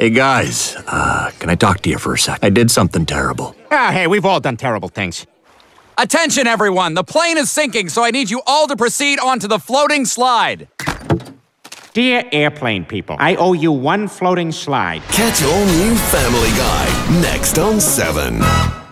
Hey guys, uh, can I talk to you for a sec? I did something terrible. Ah, hey, we've all done terrible things. Attention, everyone! The plane is sinking, so I need you all to proceed onto the floating slide. Dear airplane people, I owe you one floating slide. Catch all new Family Guy next on 7.